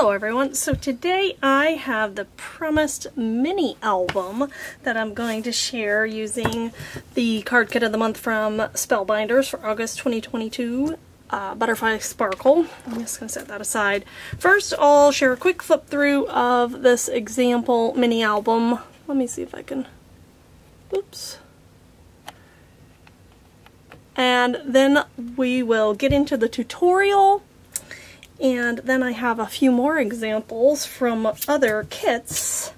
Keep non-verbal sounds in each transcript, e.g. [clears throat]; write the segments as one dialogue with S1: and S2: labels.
S1: Hello everyone, so today I have the promised mini album that I'm going to share using the card kit of the month from Spellbinders for August 2022, uh, Butterfly Sparkle. I'm just going to set that aside. First I'll share a quick flip through of this example mini album. Let me see if I can, oops. And then we will get into the tutorial and then I have a few more examples from other kits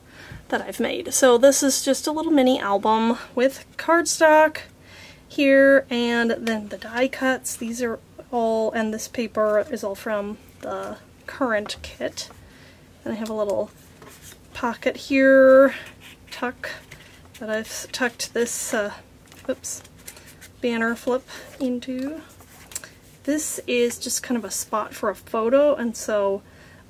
S1: that I've made. So this is just a little mini album with cardstock here and then the die cuts. These are all, and this paper is all from the current kit. And I have a little pocket here, tuck, that I've tucked this, uh, oops, banner flip into. This is just kind of a spot for a photo, and so,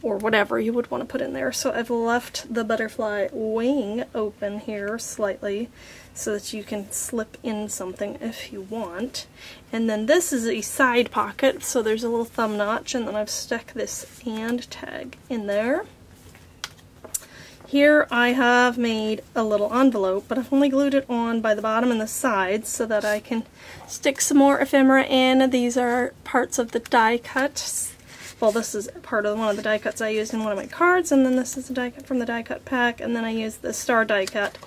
S1: or whatever you would want to put in there. So I've left the butterfly wing open here slightly so that you can slip in something if you want. And then this is a side pocket, so there's a little thumb notch, and then I've stuck this and tag in there. Here I have made a little envelope, but I've only glued it on by the bottom and the sides so that I can stick some more ephemera in. These are parts of the die cuts. Well, this is part of one of the die cuts I used in one of my cards, and then this is a die cut from the die cut pack, and then I used the star die cut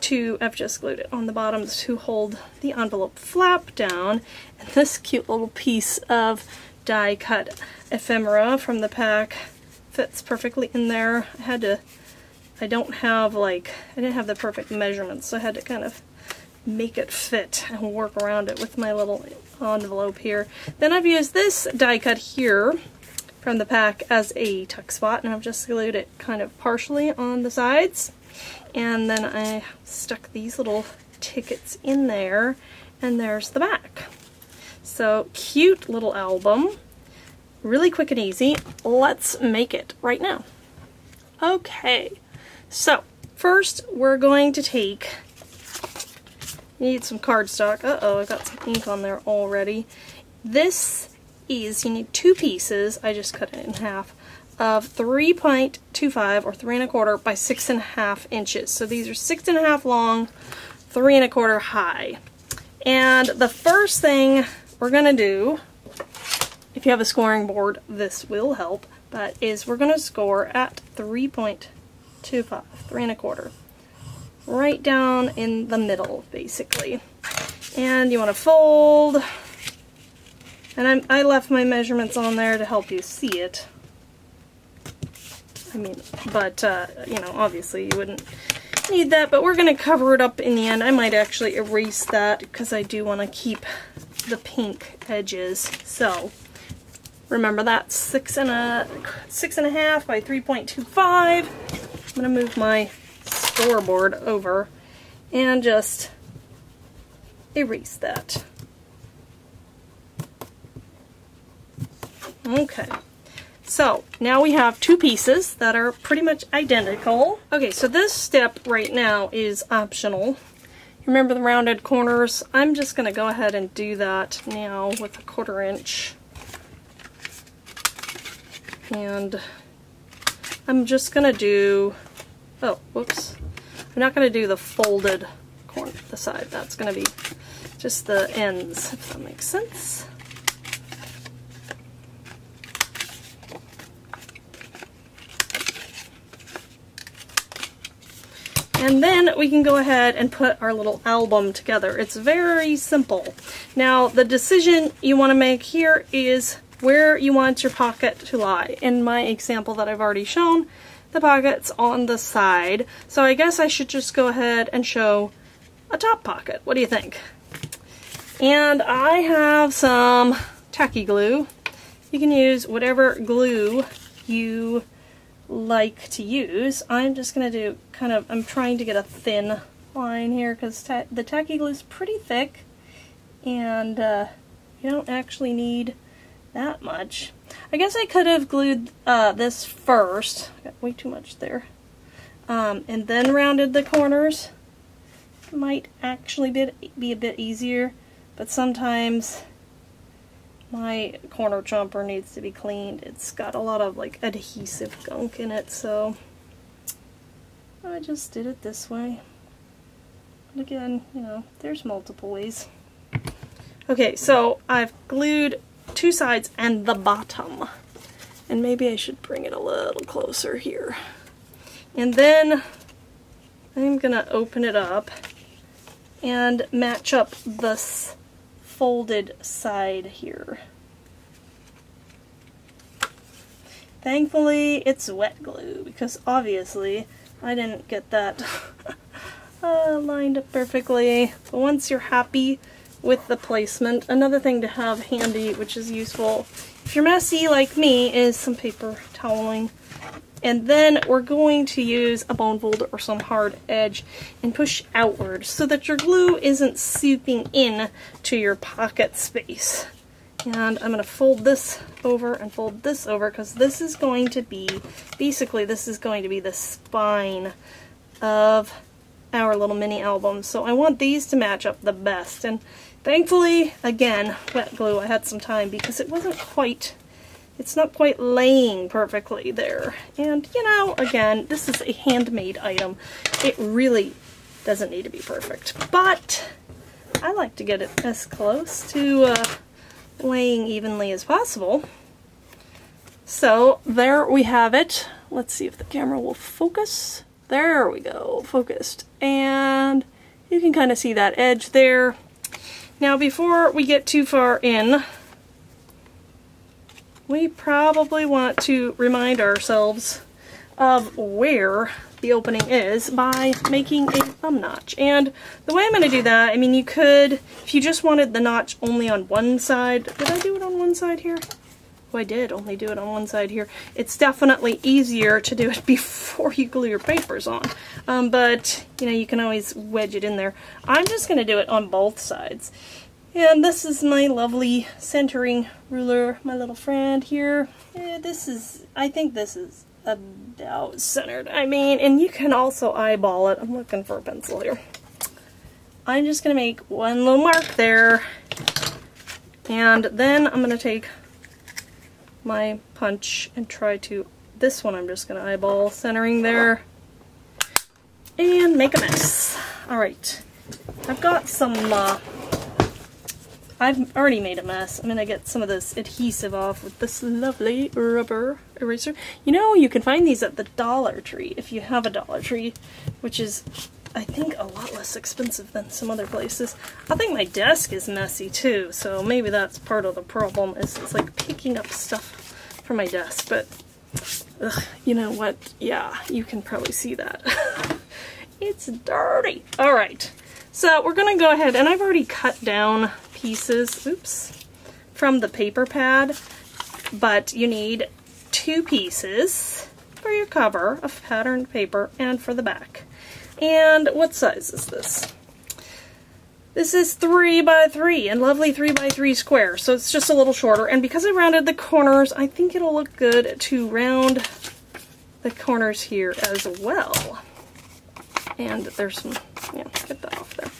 S1: to, I've just glued it on the bottoms to hold the envelope flap down, and this cute little piece of die cut ephemera from the pack fits perfectly in there. I had to I don't have like, I didn't have the perfect measurements, so I had to kind of make it fit and work around it with my little envelope here. Then I've used this die cut here from the pack as a tuck spot, and I've just glued it kind of partially on the sides. And then I stuck these little tickets in there, and there's the back. So, cute little album. Really quick and easy. Let's make it right now. Okay, so, first we're going to take, need some cardstock. Uh-oh, I got some ink on there already. This is, you need two pieces, I just cut it in half, of 3.25 or 3 and a quarter by 6 and a half inches. So these are 6 and a half long, 3 and a quarter high. And the first thing we're going to do, if you have a scoring board, this will help, but is we're going to score at 3.25 two five, three and a quarter. Right down in the middle, basically. And you want to fold. And I'm, I left my measurements on there to help you see it. I mean, but, uh, you know, obviously you wouldn't need that, but we're going to cover it up in the end. I might actually erase that because I do want to keep the pink edges. So, remember that's six and a six and a half by 3.25. I'm going to move my scoreboard over and just erase that. Okay, so now we have two pieces that are pretty much identical. Okay, so this step right now is optional. Remember the rounded corners? I'm just going to go ahead and do that now with a quarter inch. And I'm just going to do, oh, whoops. I'm not going to do the folded corner, the side. That's going to be just the ends, if that makes sense. And then we can go ahead and put our little album together. It's very simple. Now, the decision you want to make here is where you want your pocket to lie. In my example that I've already shown, the pocket's on the side. So I guess I should just go ahead and show a top pocket. What do you think? And I have some tacky glue. You can use whatever glue you like to use. I'm just going to do kind of, I'm trying to get a thin line here because ta the tacky glue is pretty thick and uh, you don't actually need that much. I guess I could have glued uh, this first. I got way too much there. Um, and then rounded the corners. Might actually be, be a bit easier, but sometimes my corner chomper needs to be cleaned. It's got a lot of like adhesive gunk in it, so I just did it this way. Again, you know, there's multiple ways. Okay, so I've glued two sides and the bottom. And maybe I should bring it a little closer here. And then I'm gonna open it up and match up this folded side here. Thankfully, it's wet glue because obviously I didn't get that [laughs] uh, lined up perfectly. But once you're happy with the placement, another thing to have handy, which is useful if you're messy like me, is some paper toweling. And then we're going to use a bone folder or some hard edge and push outward so that your glue isn't seeping in to your pocket space. And I'm going to fold this over and fold this over because this is going to be, basically this is going to be the spine of our little mini album. So I want these to match up the best. And thankfully, again, wet glue, I had some time because it wasn't quite it's not quite laying perfectly there. And, you know, again, this is a handmade item. It really doesn't need to be perfect. But I like to get it as close to uh, laying evenly as possible. So there we have it. Let's see if the camera will focus. There we go, focused. And you can kind of see that edge there. Now before we get too far in, we probably want to remind ourselves of where the opening is by making a thumb notch. And the way I'm going to do that, I mean, you could, if you just wanted the notch only on one side, did I do it on one side here? Oh, I did only do it on one side here. It's definitely easier to do it [laughs] before you glue your papers on. Um, but, you know, you can always wedge it in there. I'm just going to do it on both sides. And this is my lovely centering ruler, my little friend here. Yeah, this is, I think this is about centered. I mean, and you can also eyeball it. I'm looking for a pencil here. I'm just going to make one little mark there. And then I'm going to take my punch and try to, this one I'm just going to eyeball centering there. And make a mess. Alright. I've got some uh, I've already made a mess. I'm gonna get some of this adhesive off with this lovely rubber eraser. You know, you can find these at the Dollar Tree if you have a Dollar Tree, which is, I think, a lot less expensive than some other places. I think my desk is messy too, so maybe that's part of the problem, is it's like picking up stuff from my desk, but ugh, you know what? Yeah, you can probably see that. [laughs] it's dirty. All right. So we're to go ahead, and I've already cut down pieces, oops, from the paper pad, but you need two pieces for your cover of patterned paper and for the back. And what size is this? This is 3 by 3 and lovely 3 by 3 square, so it's just a little shorter. And because I rounded the corners, I think it'll look good to round the corners here as well. And there's some, yeah, get that off there.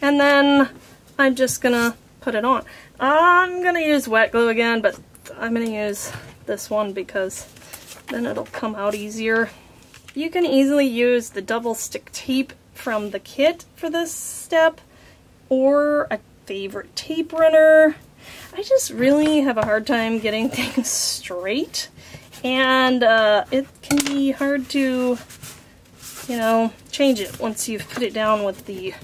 S1: And then I'm just gonna put it on. I'm gonna use wet glue again, but I'm gonna use this one because then it'll come out easier. You can easily use the double stick tape from the kit for this step or a favorite tape runner. I just really have a hard time getting [laughs] things straight and uh, it can be hard to, you know, change it once you've put it down with the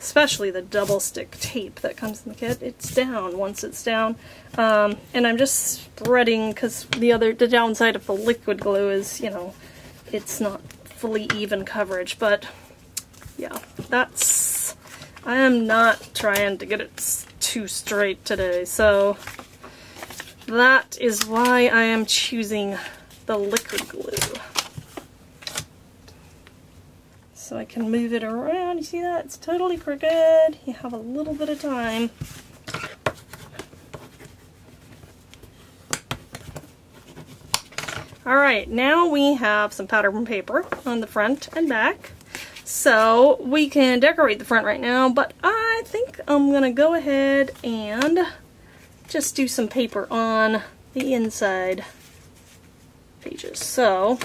S1: especially the double stick tape that comes in the kit. It's down once it's down. Um, and I'm just spreading because the other, the downside of the liquid glue is, you know, it's not fully even coverage, but yeah, that's, I am not trying to get it too straight today, so that is why I am choosing the liquid glue so I can move it around. You see that? It's totally crooked. You have a little bit of time. Alright, now we have some pattern paper on the front and back. So we can decorate the front right now, but I think I'm to go ahead and just do some paper on the inside pages. So,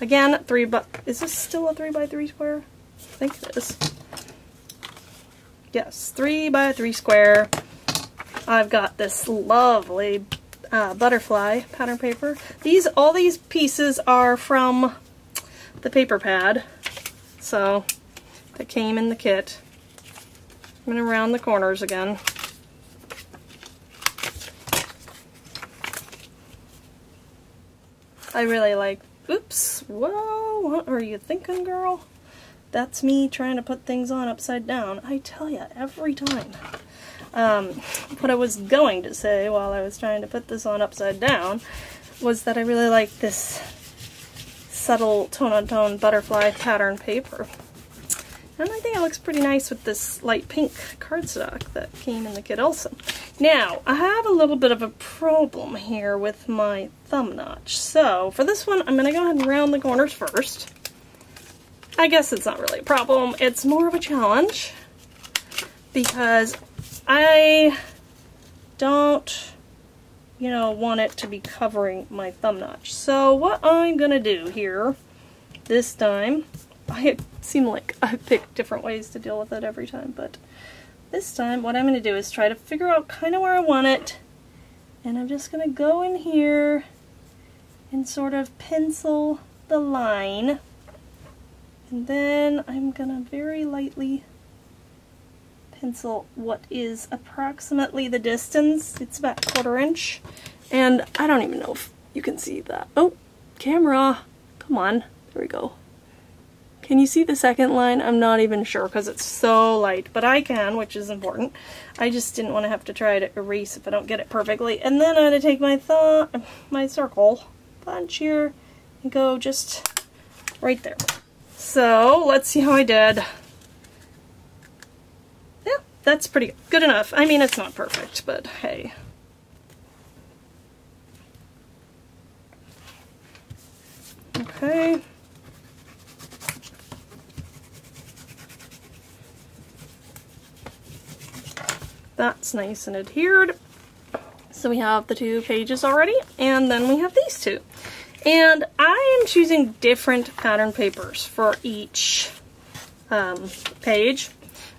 S1: again, three but is this still a three by three square? I think it is. Yes, three by three square. I've got this lovely uh, butterfly pattern paper. These, all these pieces are from the paper pad. So, that came in the kit. I'm to round the corners again. I really like, oops, whoa, what are you thinking, girl? That's me trying to put things on upside down. I tell you, every time. Um, what I was going to say while I was trying to put this on upside down was that I really like this subtle tone-on-tone -tone butterfly pattern paper. And I think it looks pretty nice with this light pink cardstock that came in the kit also. Now, I have a little bit of a problem here with my thumb notch. So, for this one, I'm going to go ahead and round the corners first. I guess it's not really a problem. It's more of a challenge because I don't, you know, want it to be covering my thumb notch. So what I'm going to do here this time [laughs] I seem like I pick different ways to deal with it every time, but this time what I'm going to do is try to figure out kind of where I want it, and I'm just going to go in here and sort of pencil the line, and then I'm going to very lightly pencil what is approximately the distance. It's about quarter inch, and I don't even know if you can see that. Oh, camera, come on, there we go. Can you see the second line? I'm not even sure because it's so light, but I can, which is important. I just didn't want to have to try to erase if I don't get it perfectly. And then I'm going to take my thought, my circle punch here and go just right there. So let's see how I did. That's pretty good enough. I mean, it's not perfect, but hey. Okay. That's nice and adhered. So we have the two pages already, and then we have these two. And I am choosing different pattern papers for each um, page,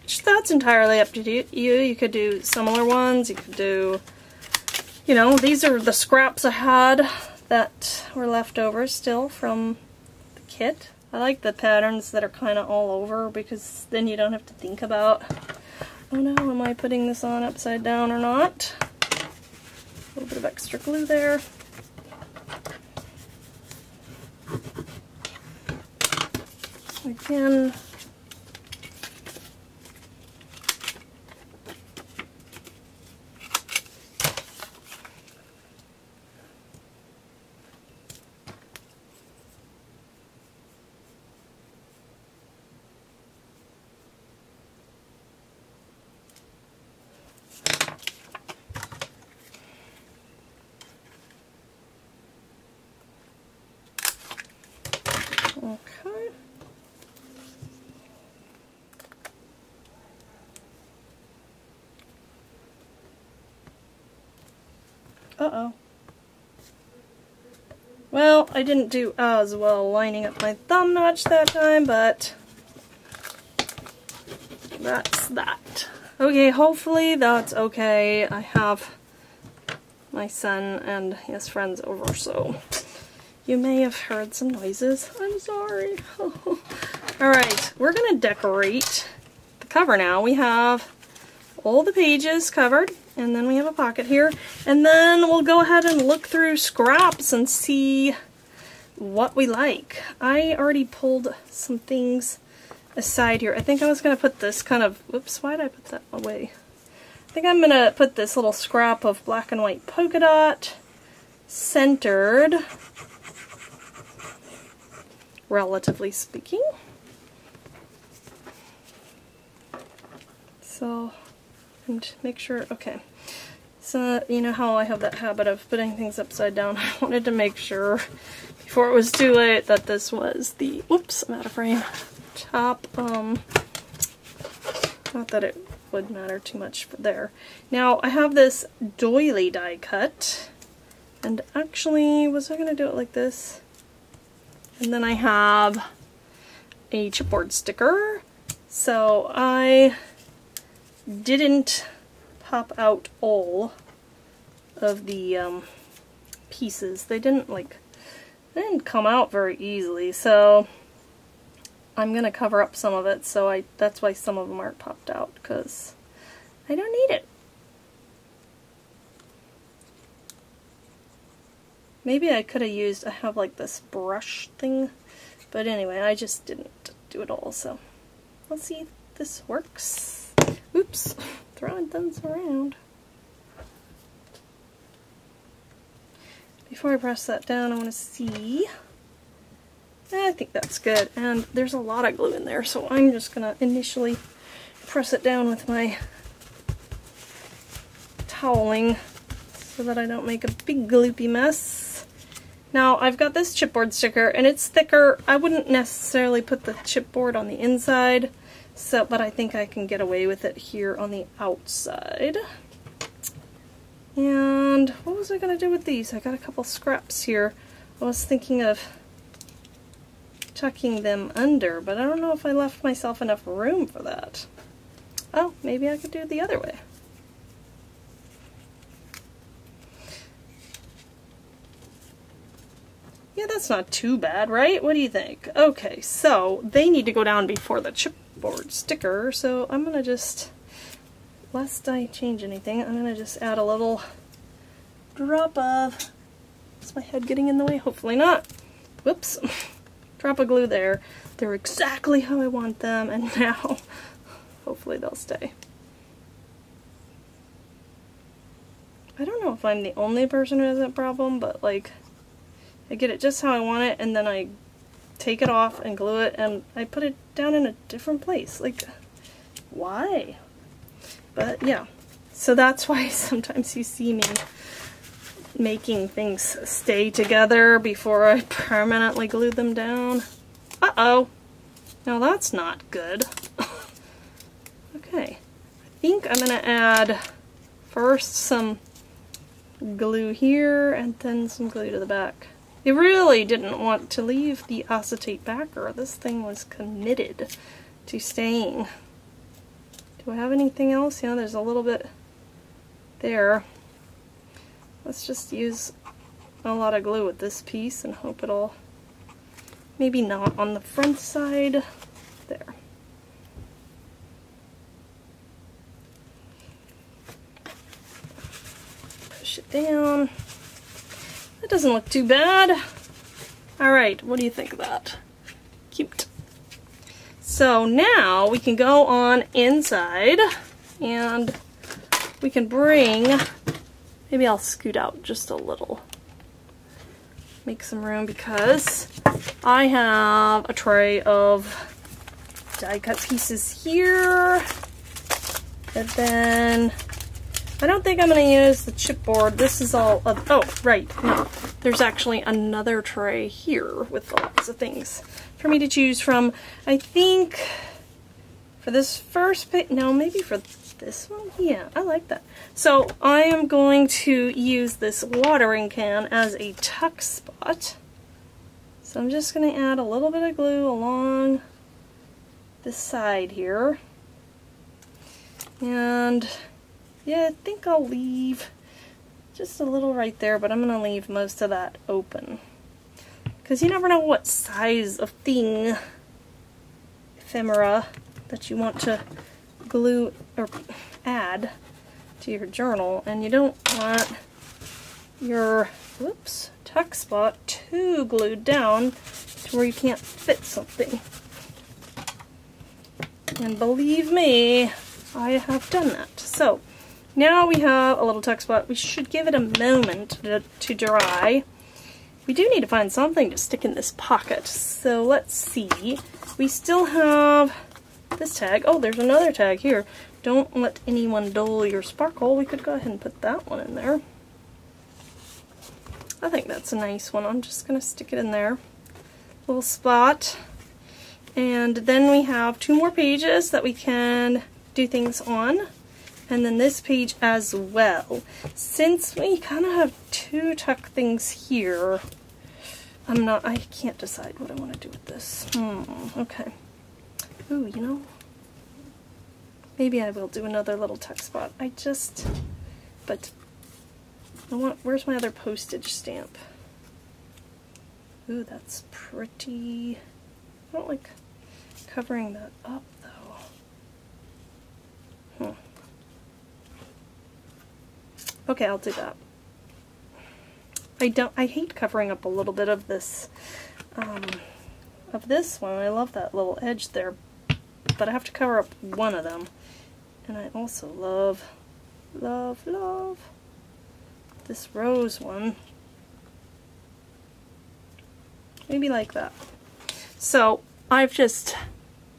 S1: which that's entirely up to you. You could do similar ones, you could do, you know, these are the scraps I had that were left over still from the kit. I like the patterns that are kind of all over because then you don't have to think about Oh no, am I putting this on upside down or not? A little bit of extra glue there. Again, Okay. Uh-oh. Well, I didn't do as well lining up my thumb notch that time, but that's that. Okay, hopefully that's okay. I have my son and his friends over, so you may have heard some noises. I'm sorry. [laughs] Alright, we're going to decorate the cover now. We have all the pages covered, and then we have a pocket here. And then we'll go ahead and look through scraps and see what we like. I already pulled some things aside here. I think I was going to put this kind of, whoops, why did I put that away? I think I'm going to put this little scrap of black and white polka dot centered relatively speaking. So, and make sure, okay. So, you know how I have that habit of putting things upside down. [laughs] I wanted to make sure before it was too late that this was the, whoops, I'm out of frame, top, um, not that it would matter too much there. Now I have this doily die cut and actually was I going to do it like this? And then I have a chipboard sticker. So I didn't pop out all of the um, pieces. They didn't like, they didn't come out very easily. So I'm to cover up some of it. So I that's why some of them aren't popped out because I don't need it. Maybe I could have used, I have like this brush thing, but anyway, I just didn't do it all, so let's see if this works. Oops, [laughs] throwing things around. Before I press that down, I want to see. I think that's good, and there's a lot of glue in there, so I'm just going to initially press it down with my toweling so that I don't make a big gloopy mess. Now I've got this chipboard sticker and it's thicker. I wouldn't necessarily put the chipboard on the inside, so but I think I can get away with it here on the outside. And what was I going to do with these? I got a couple scraps here. I was thinking of tucking them under, but I don't know if I left myself enough room for that. Oh, maybe I could do it the other way. Yeah, that's not too bad, right? What do you think? Okay, so they need to go down before the chipboard sticker, so I'm going to just, lest I change anything, I'm going to just add a little drop of, is my head getting in the way? Hopefully not. Whoops. [laughs] drop of glue there. They're exactly how I want them, and [laughs] now hopefully they'll stay. I don't know if I'm the only person who has that problem, but like, I get it just how I want it and then I take it off and glue it and I put it down in a different place. Like, why? But yeah, so that's [laughs] why sometimes you see me making things stay together before I permanently glue them down. Uh-oh. Now that's not good. [laughs] okay. I think I'm going to add first some glue here and then some glue to the back. They really didn't want to leave the acetate backer. This thing was committed to staying. Do I have anything else? Yeah, there's a little bit there. Let's just use a lot of glue with this piece and hope it'll, maybe not on the front side. There. Push it down. That doesn't look too bad. Alright, what do you think of that? Cute. So now we can go on inside and we can bring, maybe I'll scoot out just a little, make some room because I have a tray of die cut pieces here and then I don't think I'm going to use the chipboard. This is all of, oh, right, no. There's actually another tray here with lots of things for me to choose from. I think for this first pick, no, maybe for this one? Yeah, I like that. So I am going to use this watering can as a tuck spot. So I'm just going to add a little bit of glue along the side here. And yeah, I think I'll leave just a little right there, but I'm going to leave most of that open. Because you never know what size of thing, ephemera, that you want to glue or add to your journal. And you don't want your, whoops, tuck spot too glued down to where you can't fit something. And believe me, I have done that. So, now we have a little tuck spot. We should give it a moment to, to dry. We do need to find something to stick in this pocket. So let's see. We still have this tag. Oh, there's another tag here. Don't let anyone dull your sparkle. We could go ahead and put that one in there. I think that's a nice one. I'm just going to stick it in there. Little spot. And then we have two more pages that we can do things on. And then this page as well. Since we kind of have two tuck things here, I'm not, I can't decide what I want to do with this. Hmm, okay. Ooh, you know, maybe I will do another little tuck spot. I just, but I want, where's my other postage stamp? Ooh, that's pretty, I don't like covering that up though. Hmm. Okay, I'll do that. I don't, I hate covering up a little bit of this, um, of this one. I love that little edge there, but I have to cover up one of them. And I also love, love, love this rose one. Maybe like that. So I've just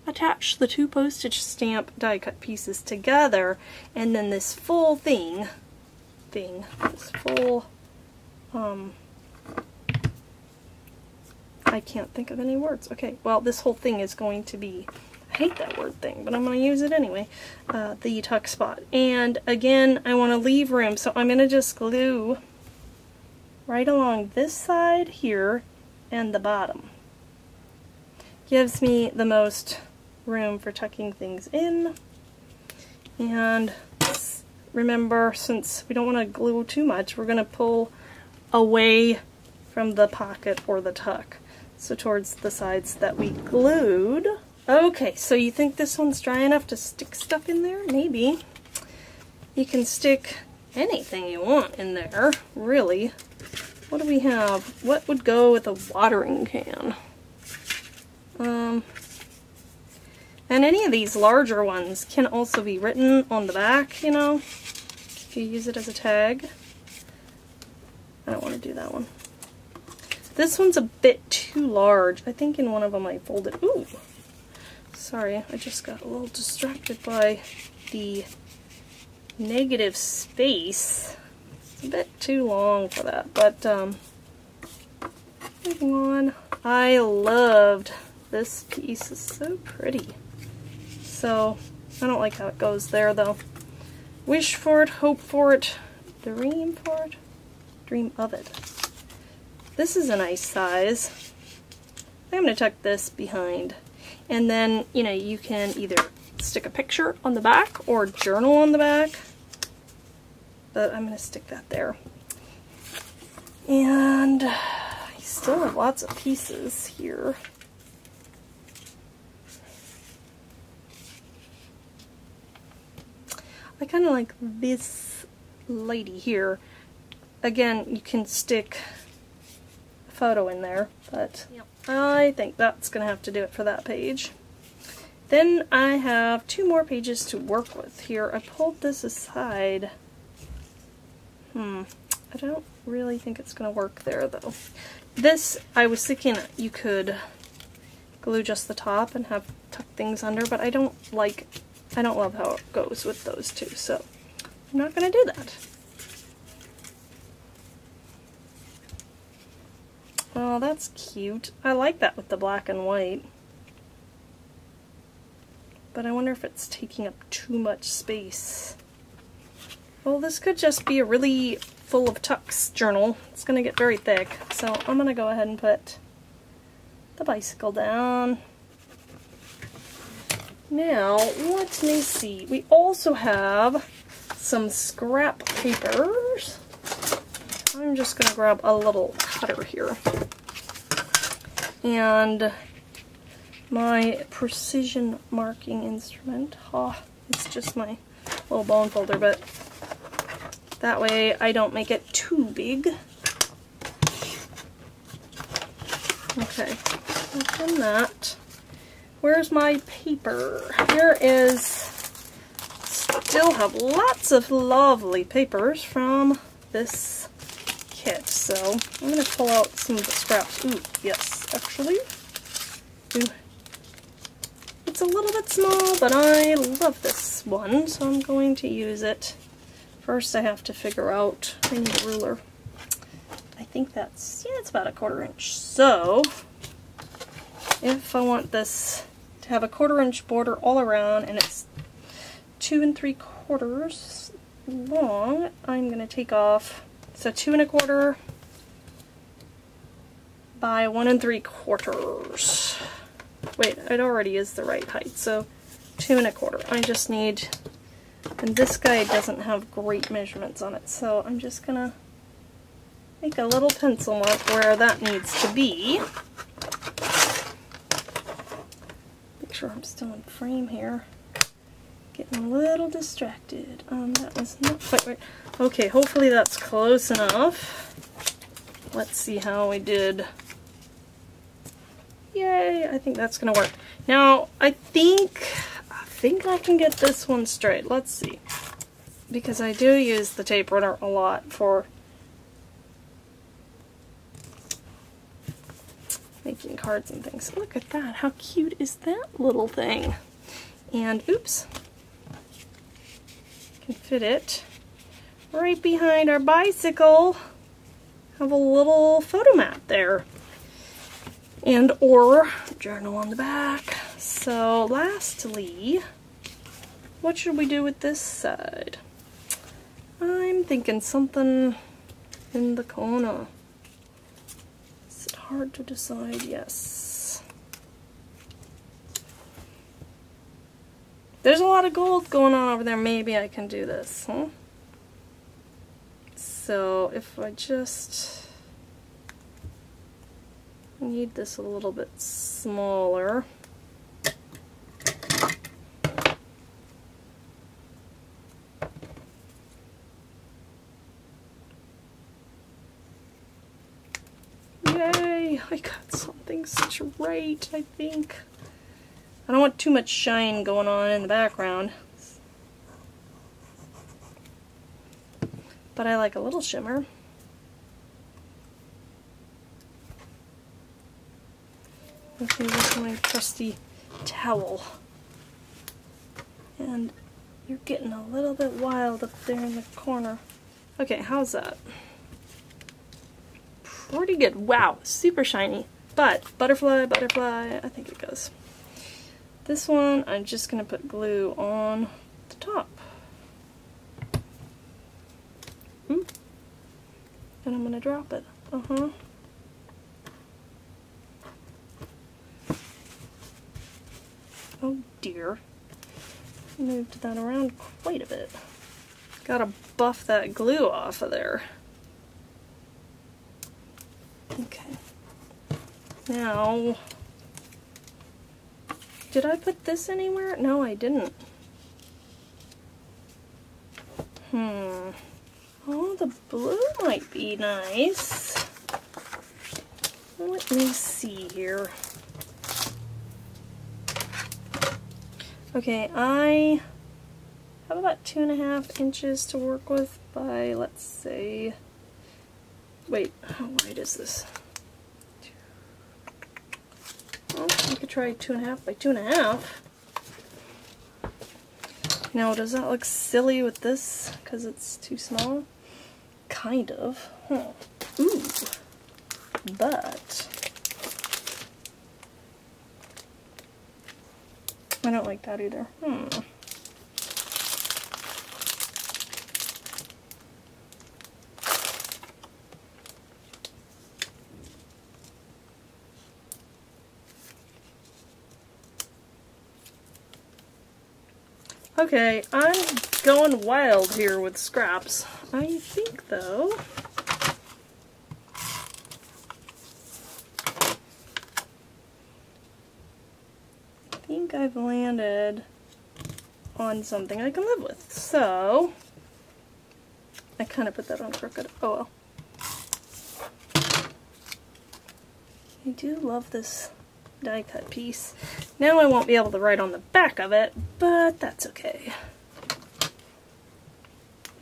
S1: attached the two postage stamp die cut pieces together and then this full thing, thing, this full um, I can't think of any words. Okay, well, this whole thing is going to be, I hate that word thing, but I'm going to use it anyway, uh, the tuck spot. And again, I want to leave room, so I'm going to just glue right along this side here and the bottom. Gives me the most room for tucking things in. And remember, since we don't want to glue too much, we're going to pull away from the pocket or the tuck. So towards the sides that we glued. Okay, so you think this one's dry enough to stick stuff in there? Maybe. You can stick anything you want in there, really. What do we have? What would go with a watering can? Um, and any of these larger ones can also be written on the back, you know, you use it as a tag. I don't want to do that one. This one's a bit too large. I think in one of them I folded. Ooh! Sorry, I just got a little distracted by the negative space. It's a bit too long for that, but um, moving on. I loved this piece. It's so pretty. So, I don't like how it goes there though. Wish for it, hope for it, dream for it dream of it. This is a nice size. I'm going to tuck this behind. And then, you know, you can either stick a picture on the back or journal on the back. But I'm going to stick that there. And I still have lots of pieces here. I kind of like this lady here again, you can stick a photo in there, but yep. I think that's going to have to do it for that page. Then I have two more pages to work with here. I pulled this aside. Hmm, I don't really think it's going to work there though. This, I was thinking you could glue just the top and have tuck things under, but I don't like, I don't love how it goes with those two, so I'm not going to do that. Oh, that's cute. I like that with the black and white. But I wonder if it's taking up too much space. Well, this could just be a really full of tucks journal. It's going to get very thick. So I'm going to go ahead and put the bicycle down. Now, let me see. We also have some scrap papers. I'm just going to grab a little cutter here. And my precision marking instrument. Oh, it's just my little bone folder, but that way I don't make it too big. Okay, open that. Where's my paper? Here is, still have lots of lovely papers from this kit. So I'm going to pull out some of the scraps. Ooh, yes, actually. Ooh. It's a little bit small, but I love this one, so I'm going to use it. First I have to figure out, I need a ruler. I think that's, yeah, it's about a quarter inch. So, if I want this have a quarter inch border all around and it's two and three quarters long, I'm going to take off, so two and a quarter by one and three quarters. Wait, it already is the right height, so two and a quarter. I just need, and this guy doesn't have great measurements on it, so I'm just going to make a little pencil mark where that needs to be. Make sure I'm still in frame here. Getting a little distracted. Um, that was not quite right. Okay, hopefully that's close enough. Let's see how we did. Yay, I think that's gonna work. Now, I think, I think I can get this one straight. Let's see. Because I do use the tape runner a lot for making cards and things. Look at that. How cute is that little thing? And oops, can fit it right behind our bicycle. Have a little photo mat there. And or journal on the back. So lastly, what should we do with this side? I'm thinking something in the corner. Hard to decide? Yes. There's a lot of gold going on over there. Maybe I can do this, huh? So if I just need this a little bit smaller. Yay! I got such right, I think. I don't want too much shine going on in the background. But I like a little shimmer. Okay, my trusty towel. And you're getting a little bit wild up there in the corner. Okay, how's that? Pretty good. Wow, super shiny. But butterfly, butterfly, I think it goes. This one, I'm just going to put glue on the top. And I'm going to drop it. Uh-huh. Oh dear. Moved that around quite a bit. Gotta buff that glue off of there. Okay. Now, did I put this anywhere? No, I didn't. Hmm. Oh, the blue might be nice. Let me see here. Okay, I have about two and a half inches to work with by, let's say, wait, how wide is this? Well, I could try two and a half by two and a half. Now, does that look silly with this because it's too small? Kind of. Huh. Ooh. But I don't like that either. Hmm. Okay, I'm going wild here with scraps. I think, though, I think I've landed on something I can live with. So, I kind of put that on crooked. Oh well. I do love this die cut piece. Now I won't be able to write on the back of it, but that's okay.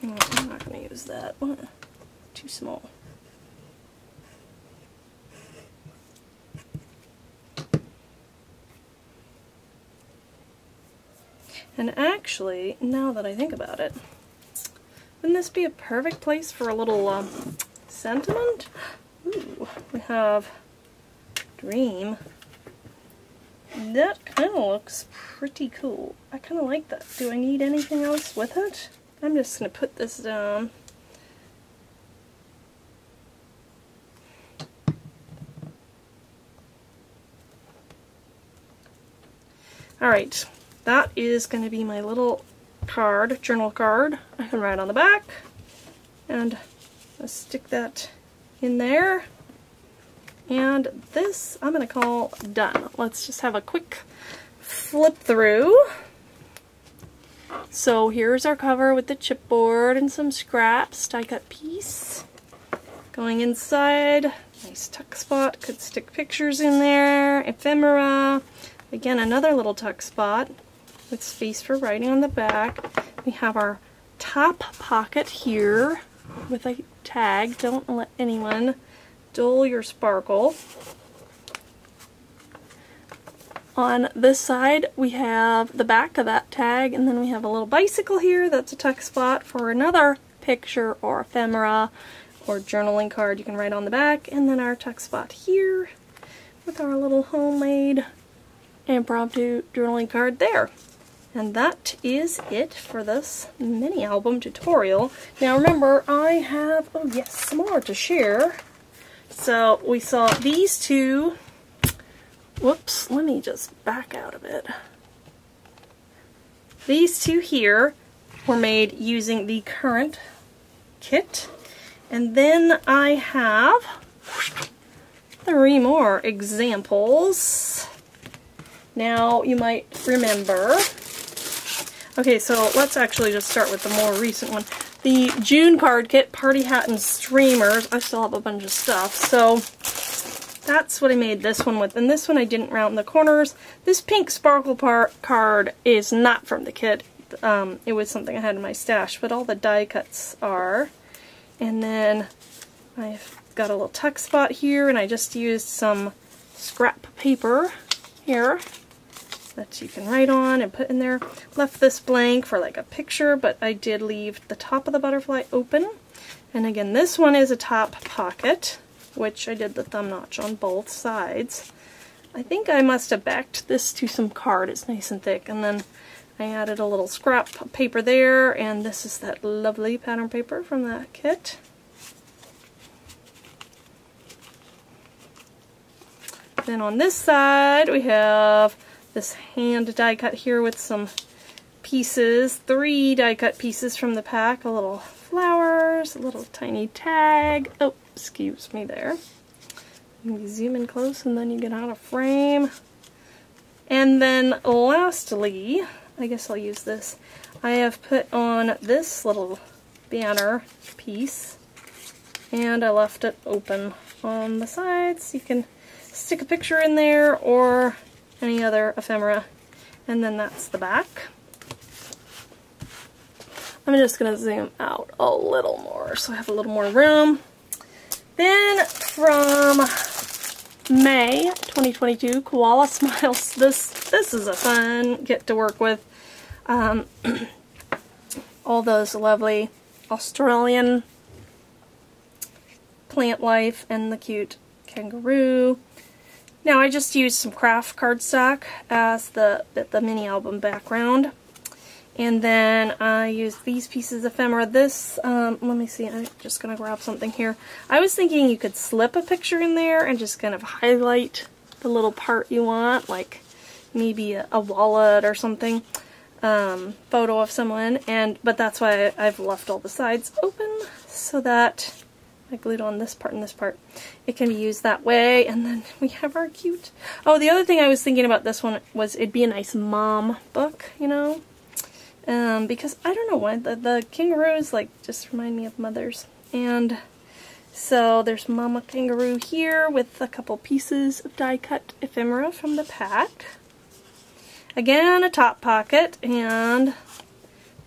S1: I'm not going to use that. One. Too small. And actually, now that I think about it, wouldn't this be a perfect place for a little um, sentiment? [gasps] Ooh, we have Dream that kind of looks pretty cool. I kind of like that. Do I need anything else with it? I'm just going to put this down. Alright, that is going to be my little card, journal card. I can write on the back and I'll stick that in there. And this I'm going to call done. Let's just have a quick flip through. So here's our cover with the chipboard and some scraps, die cut piece. Going inside, nice tuck spot, could stick pictures in there, ephemera. Again, another little tuck spot with space for writing on the back. We have our top pocket here with a tag. Don't let anyone dull your sparkle. On this side, we have the back of that tag, and then we have a little bicycle here that's a tuck spot for another picture or ephemera or journaling card you can write on the back, and then our tuck spot here with our little homemade impromptu journaling card there. And that is it for this mini album tutorial. Now remember, I have, oh yes, some more to share. So we saw these two, whoops, let me just back out of it. These two here were made using the current kit. And then I have three more examples. Now you might remember Okay, so let's actually just start with the more recent one. The June card kit, Party Hat and Streamers. I still have a bunch of stuff. So that's what I made this one with. And this one I didn't round the corners. This pink sparkle card is not from the kit. Um, it was something I had in my stash, but all the die cuts are. And then I've got a little tuck spot here, and I just used some scrap paper here that you can write on and put in there. Left this blank for like a picture, but I did leave the top of the butterfly open. And again, this one is a top pocket, which I did the thumb notch on both sides. I think I must have backed this to some card. It's nice and thick. And then I added a little scrap paper there, and this is that lovely pattern paper from that kit. Then on this side, we have this hand die cut here with some pieces, three die cut pieces from the pack, a little flowers, a little tiny tag. Oh, excuse me there. You zoom in close and then you get out of frame. And then lastly, I guess I'll use this, I have put on this little banner piece and I left it open on the sides. You can stick a picture in there or any other ephemera. And then that's the back. I'm just going to zoom out a little more so I have a little more room. Then from May 2022, Koala [laughs] Smiles. This this is a fun kit to work with. Um, [clears throat] all those lovely Australian plant life and the cute kangaroo. Now I just used some kraft cardstock as the, the mini album background. And then I used these pieces of ephemera. This, um, let me see, I'm just going to grab something here. I was thinking you could slip a picture in there and just kind of highlight the little part you want, like maybe a, a wallet or something, um, photo of someone. And But that's why I've left all the sides open so that I glued on this part and this part. It can be used that way, and then we have our cute... Oh, the other thing I was thinking about this one was it'd be a nice mom book, you know? Um, because, I don't know why, the, the kangaroos, like, just remind me of mothers. And so there's Mama Kangaroo here with a couple pieces of die-cut ephemera from the pack. Again, a top pocket, and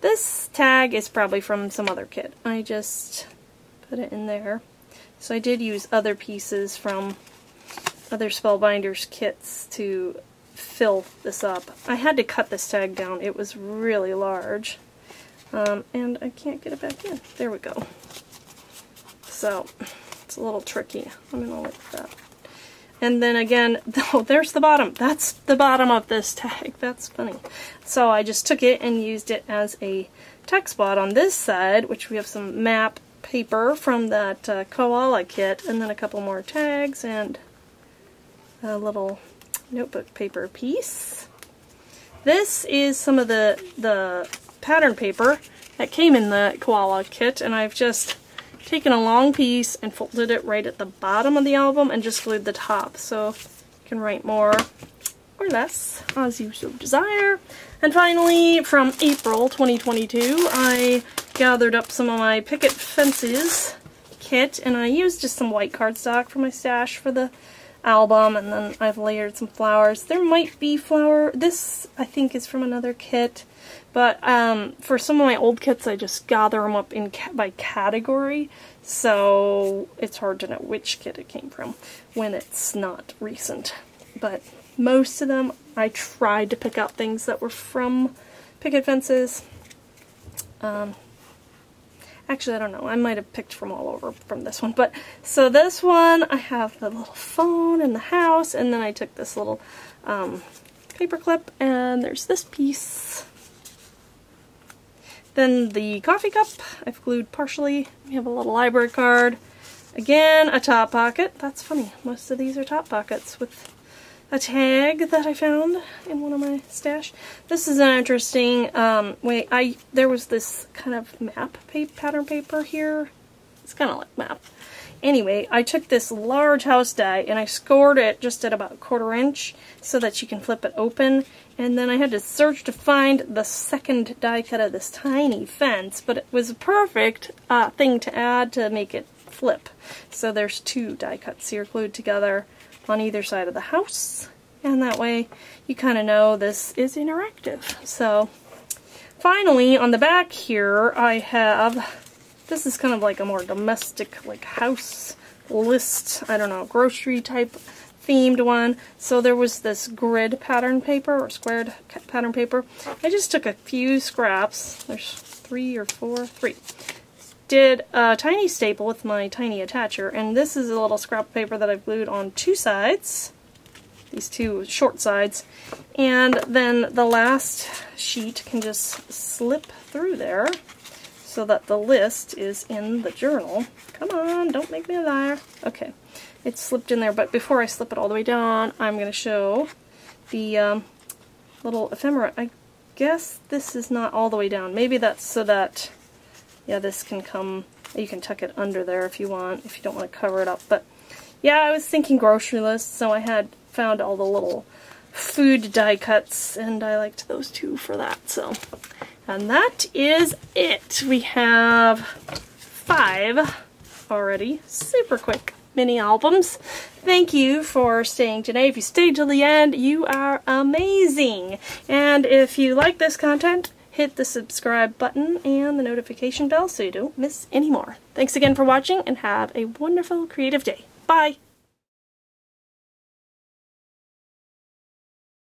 S1: this tag is probably from some other kit. I just put it in there. So I did use other pieces from other Spellbinders kits to fill this up. I had to cut this tag down. It was really large. Um, and I can't get it back in. There we go. So, it's a little tricky. I'm going to look that. And then again, [laughs] oh, there's the bottom. That's the bottom of this tag. [laughs] That's funny. So I just took it and used it as a text spot on this side, which we have some map paper from that uh, koala kit, and then a couple more tags and a little notebook paper piece. This is some of the, the pattern paper that came in the koala kit, and I've just taken a long piece and folded it right at the bottom of the album and just glued the top so you can write more or less as you so desire. And finally, from April 2022, I gathered up some of my picket fences kit and I used just some white cardstock for my stash for the album and then I've layered some flowers. There might be flower, this I think is from another kit, but um, for some of my old kits I just gather them up in ca by category, so it's hard to know which kit it came from when it's not recent. But most of them I tried to pick out things that were from picket fences. Um, Actually, I don't know. I might have picked from all over from this one. But so this one, I have the little phone in the house, and then I took this little um, paper clip, and there's this piece. Then the coffee cup, I've glued partially. We have a little library card. Again, a top pocket. That's funny. Most of these are top pockets with a tag that I found in one of my stash. This is an interesting um, way. I there was this kind of map pattern paper here. It's kind of like map. Anyway, I took this large house die and I scored it just at about a quarter inch so that you can flip it open. And then I had to search to find the second die cut of this tiny fence, but it was a perfect uh, thing to add to make it flip. So there's two die cuts here glued together on either side of the house. And that way you kind of know this is interactive. So finally on the back here I have, this is kind of like a more domestic like house list, I don't know, grocery type themed one. So there was this grid pattern paper or squared pattern paper. I just took a few scraps. There's three or four, three did a tiny staple with my tiny attacher, and this is a little scrap paper that I've glued on two sides, these two short sides, and then the last sheet can just slip through there so that the list is in the journal. Come on, don't make me a liar. Okay, it's slipped in there, but before I slip it all the way down, I'm going to show the um, little ephemera. I guess this is not all the way down. Maybe that's so that yeah, this can come, you can tuck it under there if you want, if you don't want to cover it up. But yeah, I was thinking grocery list, so I had found all the little food die cuts, and I liked those two for that. So, and that is it. We have five already. Super quick mini albums. Thank you for staying today. If you stayed till the end, you are amazing. And if you like this content, hit the subscribe button and the notification bell so you don't miss any more. Thanks again for watching and have a wonderful creative day. Bye!